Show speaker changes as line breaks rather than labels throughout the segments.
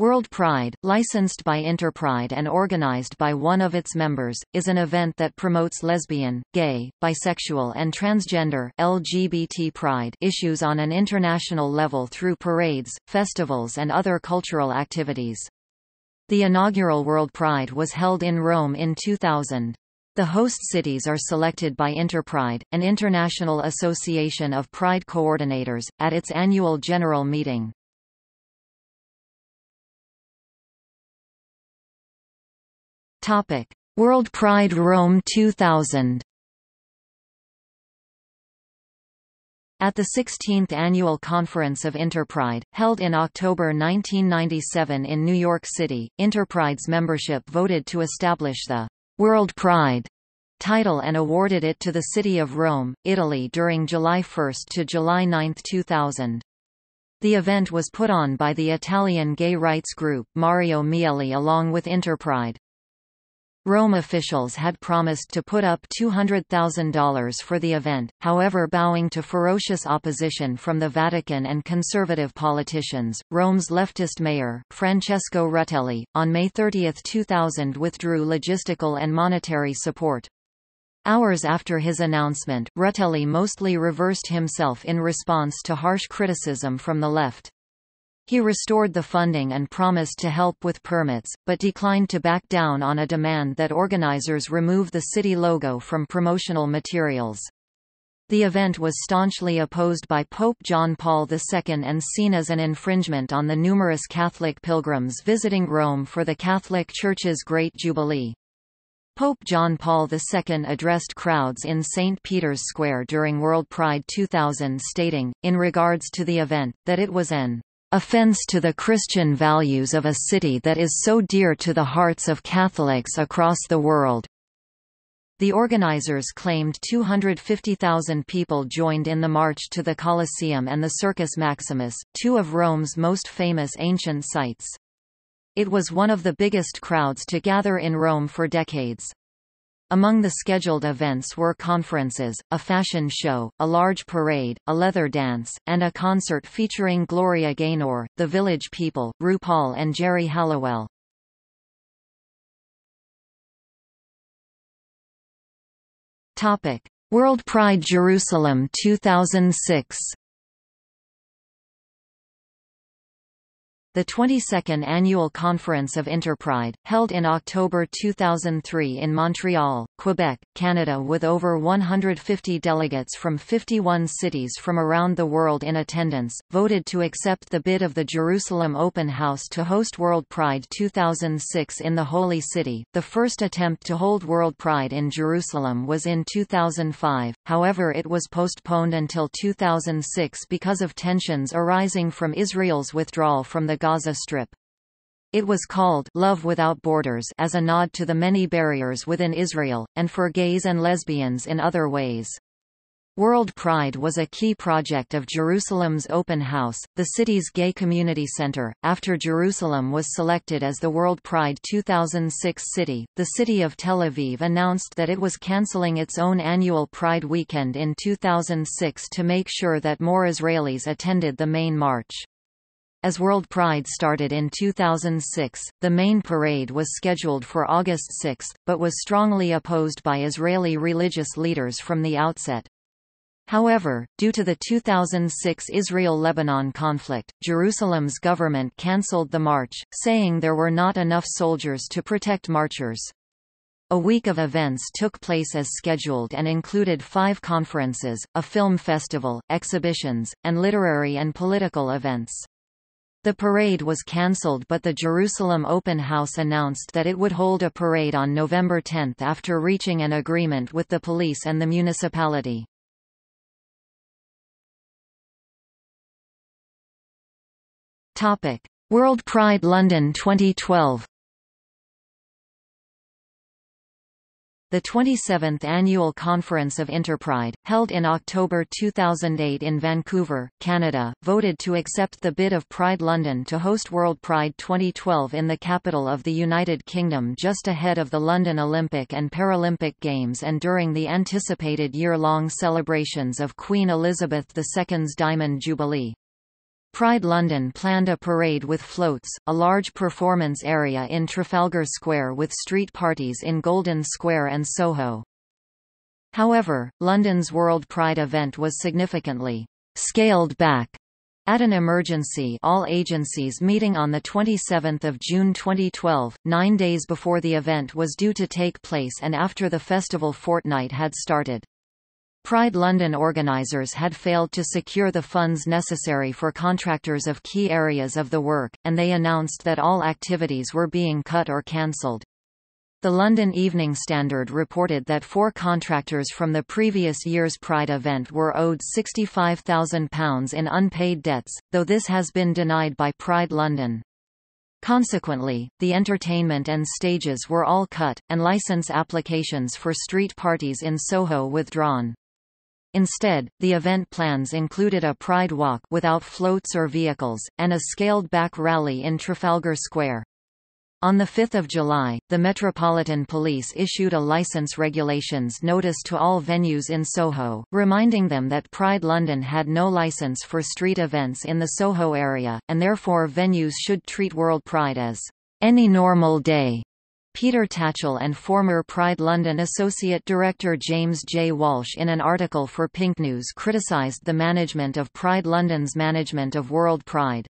World Pride, licensed by Interpride and organized by one of its members, is an event that promotes lesbian, gay, bisexual and transgender LGBT pride issues on an international level through parades, festivals and other cultural activities. The inaugural World Pride was held in Rome in 2000. The host cities are selected by Interpride, an international association of pride coordinators, at its annual general meeting. Topic: World Pride Rome 2000. At the 16th Annual Conference of Interpride, held in October 1997 in New York City, Interpride's membership voted to establish the World Pride title and awarded it to the city of Rome, Italy during July 1 to July 9, 2000. The event was put on by the Italian gay rights group, Mario Mieli along with Interpride. Rome officials had promised to put up $200,000 for the event, however bowing to ferocious opposition from the Vatican and conservative politicians, Rome's leftist mayor, Francesco Rutelli, on May 30, 2000 withdrew logistical and monetary support. Hours after his announcement, Rutelli mostly reversed himself in response to harsh criticism from the left. He restored the funding and promised to help with permits, but declined to back down on a demand that organizers remove the city logo from promotional materials. The event was staunchly opposed by Pope John Paul II and seen as an infringement on the numerous Catholic pilgrims visiting Rome for the Catholic Church's Great Jubilee. Pope John Paul II addressed crowds in St. Peter's Square during World Pride 2000 stating, in regards to the event, that it was an offense to the Christian values of a city that is so dear to the hearts of Catholics across the world. The organizers claimed 250,000 people joined in the march to the Colosseum and the Circus Maximus, two of Rome's most famous ancient sites. It was one of the biggest crowds to gather in Rome for decades. Among the scheduled events were conferences, a fashion show, a large parade, a leather dance, and a concert featuring Gloria Gaynor, The Village People, RuPaul and Geri Halliwell. World Pride Jerusalem 2006 The 22nd Annual Conference of Interpride, held in October 2003 in Montreal, Quebec, Canada with over 150 delegates from 51 cities from around the world in attendance, voted to accept the bid of the Jerusalem Open House to host World Pride 2006 in the Holy City. The first attempt to hold World Pride in Jerusalem was in 2005, however it was postponed until 2006 because of tensions arising from Israel's withdrawal from the Gaza Strip. It was called Love Without Borders as a nod to the many barriers within Israel, and for gays and lesbians in other ways. World Pride was a key project of Jerusalem's Open House, the city's gay community center. After Jerusalem was selected as the World Pride 2006 city, the city of Tel Aviv announced that it was canceling its own annual Pride weekend in 2006 to make sure that more Israelis attended the main march. As World Pride started in 2006, the main parade was scheduled for August 6, but was strongly opposed by Israeli religious leaders from the outset. However, due to the 2006 Israel-Lebanon conflict, Jerusalem's government cancelled the march, saying there were not enough soldiers to protect marchers. A week of events took place as scheduled and included five conferences, a film festival, exhibitions, and literary and political events. The parade was cancelled but the Jerusalem Open House announced that it would hold a parade on November 10 after reaching an agreement with the police and the municipality. World Pride London 2012 The 27th Annual Conference of Interpride, held in October 2008 in Vancouver, Canada, voted to accept the bid of Pride London to host World Pride 2012 in the capital of the United Kingdom just ahead of the London Olympic and Paralympic Games and during the anticipated year-long celebrations of Queen Elizabeth II's Diamond Jubilee. Pride London planned a parade with floats, a large performance area in Trafalgar Square with street parties in Golden Square and Soho. However, London's World Pride event was significantly scaled back at an emergency all agencies meeting on 27 June 2012, nine days before the event was due to take place and after the festival fortnight had started. Pride London organisers had failed to secure the funds necessary for contractors of key areas of the work, and they announced that all activities were being cut or cancelled. The London Evening Standard reported that four contractors from the previous year's Pride event were owed £65,000 in unpaid debts, though this has been denied by Pride London. Consequently, the entertainment and stages were all cut, and licence applications for street parties in Soho withdrawn. Instead, the event plans included a Pride Walk without floats or vehicles, and a scaled-back rally in Trafalgar Square. On 5 July, the Metropolitan Police issued a license regulations notice to all venues in Soho, reminding them that Pride London had no license for street events in the Soho area, and therefore venues should treat World Pride as any normal day. Peter Tatchell and former Pride London Associate Director James J. Walsh in an article for Pink News criticised the management of Pride London's management of World Pride.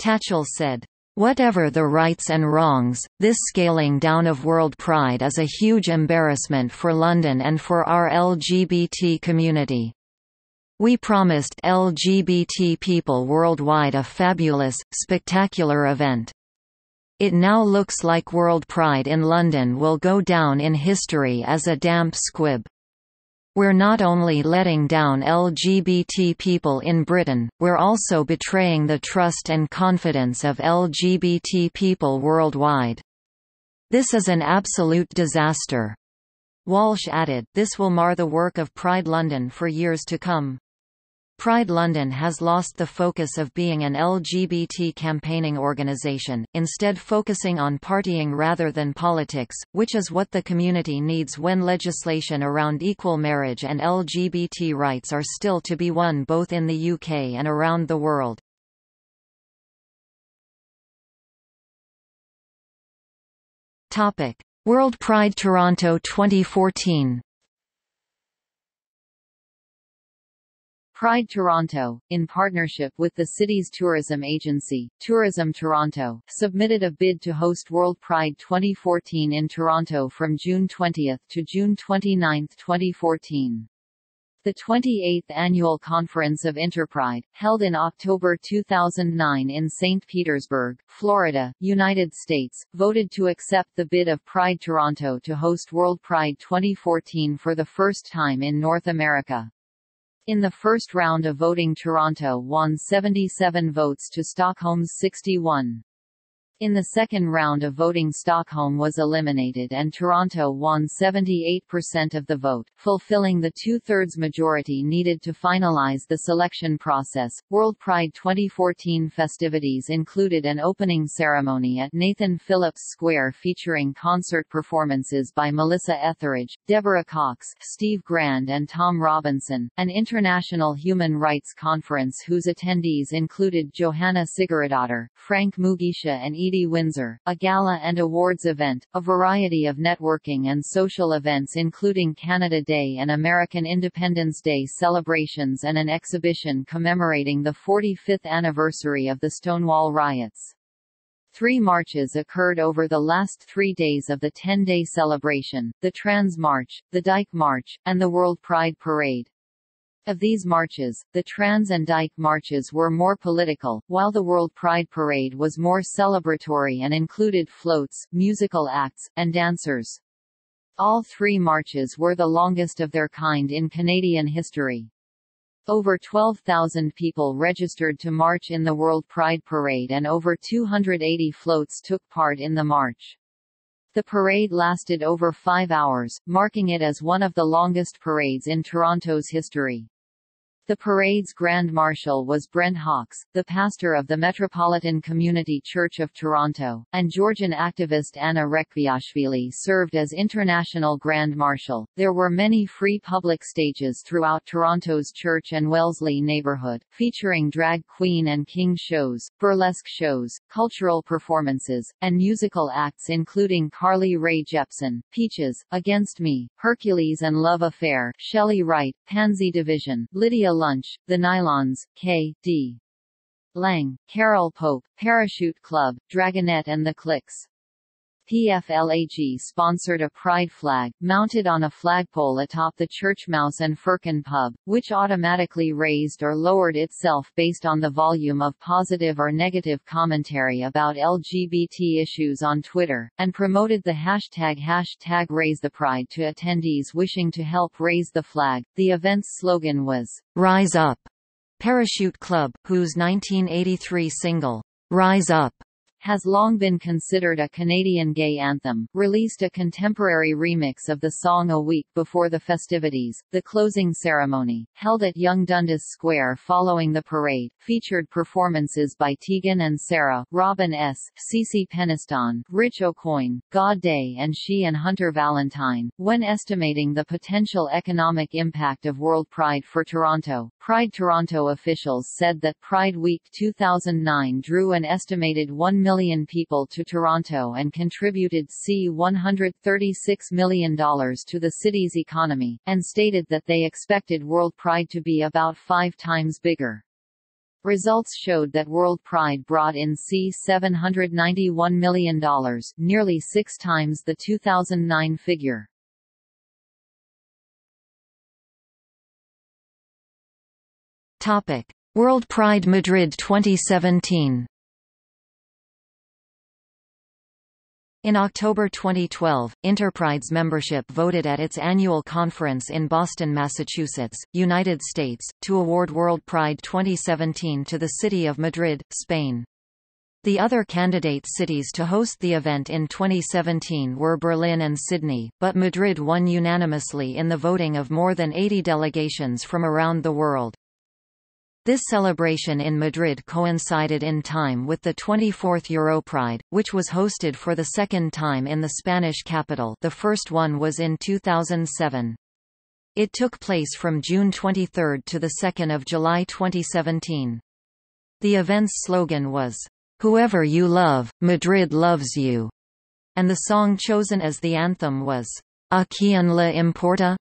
Tatchell said, Whatever the rights and wrongs, this scaling down of World Pride is a huge embarrassment for London and for our LGBT community. We promised LGBT people worldwide a fabulous, spectacular event. It now looks like World Pride in London will go down in history as a damp squib. We're not only letting down LGBT people in Britain, we're also betraying the trust and confidence of LGBT people worldwide. This is an absolute disaster. Walsh added, this will mar the work of Pride London for years to come. Pride London has lost the focus of being an LGBT campaigning organisation, instead focusing on partying rather than politics, which is what the community needs when legislation around equal marriage and LGBT rights are still to be won both in the UK and around the world. World Pride Toronto 2014
Pride Toronto, in partnership with the city's tourism agency, Tourism Toronto, submitted a bid to host World Pride 2014 in Toronto from June 20 to June 29, 2014. The 28th Annual Conference of Interpride, held in October 2009 in St. Petersburg, Florida, United States, voted to accept the bid of Pride Toronto to host World Pride 2014 for the first time in North America. In the first round of voting Toronto won 77 votes to Stockholm's 61. In the second round of voting Stockholm was eliminated and Toronto won 78% of the vote, fulfilling the two-thirds majority needed to finalize the selection process. World Pride 2014 festivities included an opening ceremony at Nathan Phillips Square featuring concert performances by Melissa Etheridge, Deborah Cox, Steve Grand and Tom Robinson, an international human rights conference whose attendees included Johanna Sigurðardóttir, Frank Mugisha and Edie Windsor, a gala and awards event, a variety of networking and social events including Canada Day and American Independence Day celebrations and an exhibition commemorating the 45th anniversary of the Stonewall riots. Three marches occurred over the last three days of the 10-day celebration, the Trans March, the Dyke March, and the World Pride Parade. Of these marches, the Trans and Dyke marches were more political, while the World Pride Parade was more celebratory and included floats, musical acts, and dancers. All three marches were the longest of their kind in Canadian history. Over 12,000 people registered to march in the World Pride Parade and over 280 floats took part in the march. The parade lasted over five hours, marking it as one of the longest parades in Toronto's history. The parade's Grand Marshal was Brent Hawkes, the pastor of the Metropolitan Community Church of Toronto, and Georgian activist Anna Rekviashvili served as International Grand Marshal. There were many free public stages throughout Toronto's Church and Wellesley neighbourhood, featuring drag queen and king shows, burlesque shows, cultural performances, and musical acts including Carly Rae Jepsen, Peaches, Against Me, Hercules and Love Affair, Shelley Wright, Pansy Division, Lydia Lunch, The Nylons, K. D. Lang, Carol Pope, Parachute Club, Dragonette and the Cliks. PFLAG sponsored a pride flag, mounted on a flagpole atop the Church Mouse and Firkin pub, which automatically raised or lowered itself based on the volume of positive or negative commentary about LGBT issues on Twitter, and promoted the hashtag hashtag RaiseThePride to attendees wishing to help raise the flag. The event's slogan was,
Rise Up. Parachute Club, whose 1983 single, Rise Up,
has long been considered a Canadian gay anthem, released a contemporary remix of the song a week before the festivities. The closing ceremony, held at Yonge Dundas Square following the parade, featured performances by Tegan and Sara, Robin S., Cece Peniston, Rich Aucoin, God Des and She and Hunter Valentine. When estimating the potential economic impact of World Pride for Toronto, Pride Toronto officials said that Pride Week 2009 drew an estimated 1 million people to Toronto and contributed C$136 million to the city's economy, and stated that they expected World Pride to be about five times bigger. Results showed that World Pride brought in C$791 million, nearly six times the 2009 figure.
World Pride Madrid 2017. In October 2012, Interpride's membership voted at its annual conference in Boston, Massachusetts, United States, to award World Pride 2017 to the city of Madrid, Spain. The other candidate cities to host the event in 2017 were Berlin and Sydney, but Madrid won unanimously in the voting of more than 80 delegations from around the world. This celebration in Madrid coincided in time with the 24th Europride, which was hosted for the second time in the Spanish capital the first one was in 2007. It took place from June 23 to 2 July 2017. The event's slogan was, "'Whoever you love, Madrid loves you'", and the song chosen as the anthem was, "'A quien le importa?'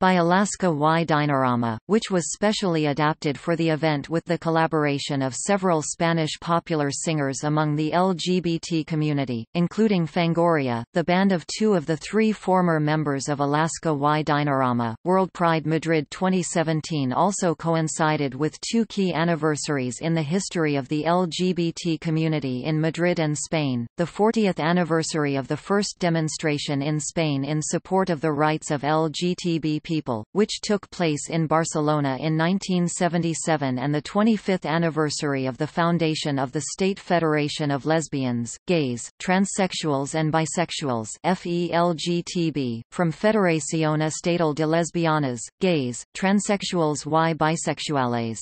By Alaska Y Dinarama, which was specially adapted for the event with the collaboration of several Spanish popular singers among the LGBT community, including Fangoria, the band of two of the three former members of Alaska Y Dinarama. World Pride Madrid 2017 also coincided with two key anniversaries in the history of the LGBT community in Madrid and Spain, the 40th anniversary of the first demonstration in Spain in support of the rights of LGTB people, which took place in Barcelona in 1977 and the 25th anniversary of the foundation of the State Federation of Lesbians, Gays, Transsexuals and Bisexuals FELGTB, from Federación Estatal de Lesbianas, Gays, Transsexuals y Bisexuales.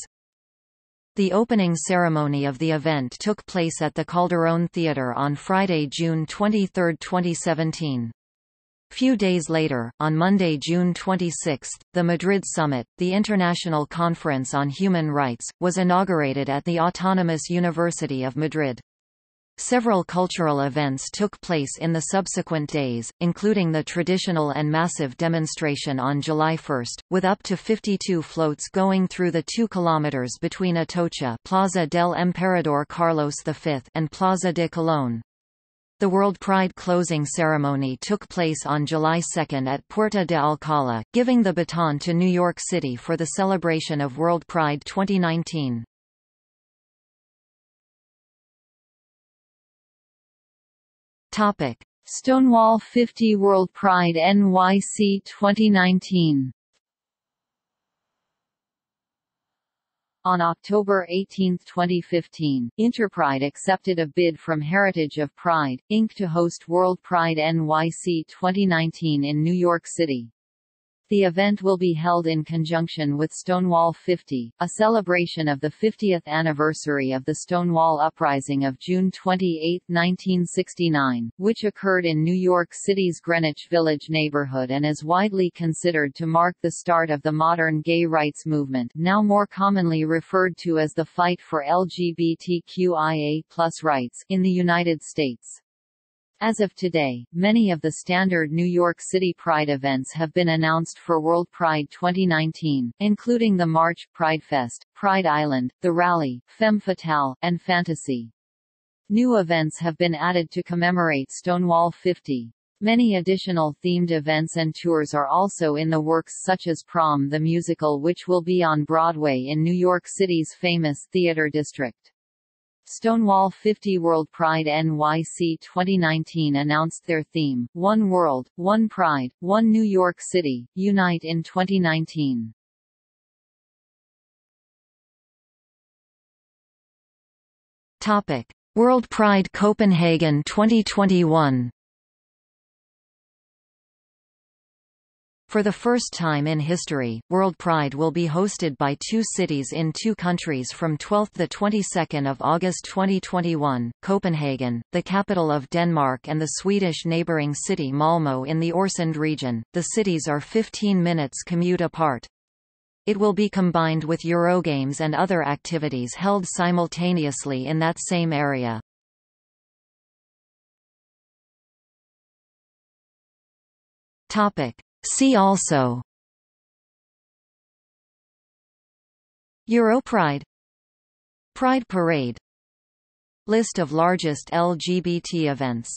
The opening ceremony of the event took place at the Calderón Theatre on Friday, June 23, 2017. Few days later, on Monday, June 26, the Madrid Summit, the International Conference on Human Rights, was inaugurated at the Autonomous University of Madrid. Several cultural events took place in the subsequent days, including the traditional and massive demonstration on July 1, with up to 52 floats going through the 2 kilometers between Atocha Plaza del Emperador Carlos V and Plaza de Colón. The World Pride closing ceremony took place on July 2 at Puerta de Alcalá, giving the baton to New York City for the celebration of World Pride 2019.
Topic: Stonewall 50 World Pride NYC 2019 On October 18, 2015, Interpride accepted a bid from Heritage of Pride, Inc. to host World Pride NYC 2019 in New York City. The event will be held in conjunction with Stonewall 50, a celebration of the 50th anniversary of the Stonewall Uprising of June 28, 1969, which occurred in New York City's Greenwich Village neighborhood and is widely considered to mark the start of the modern gay rights movement now more commonly referred to as the fight for LGBTQIA rights in the United States. As of today, many of the standard New York City Pride events have been announced for World Pride 2019, including the March, Pride Fest, Pride Island, the Rally, Femme Fatale, and Fantasy. New events have been added to commemorate Stonewall 50. Many additional themed events and tours are also in the works such as Prom the Musical which will be on Broadway in New York City's famous Theater District. Stonewall 50 World Pride NYC 2019 announced their theme, One World, One Pride, One New York City, Unite in 2019.
Topic: World Pride Copenhagen 2021 For the first time in history, World Pride will be hosted by two cities in two countries from 12th to 22nd of August 2021, Copenhagen, the capital of Denmark and the Swedish neighbouring city Malmö in the Øresund region. The cities are 15 minutes commute apart. It will be combined with Eurogames and other activities held simultaneously in that same area. Topic. See also. Europride Pride. Parade. List of largest LGBT events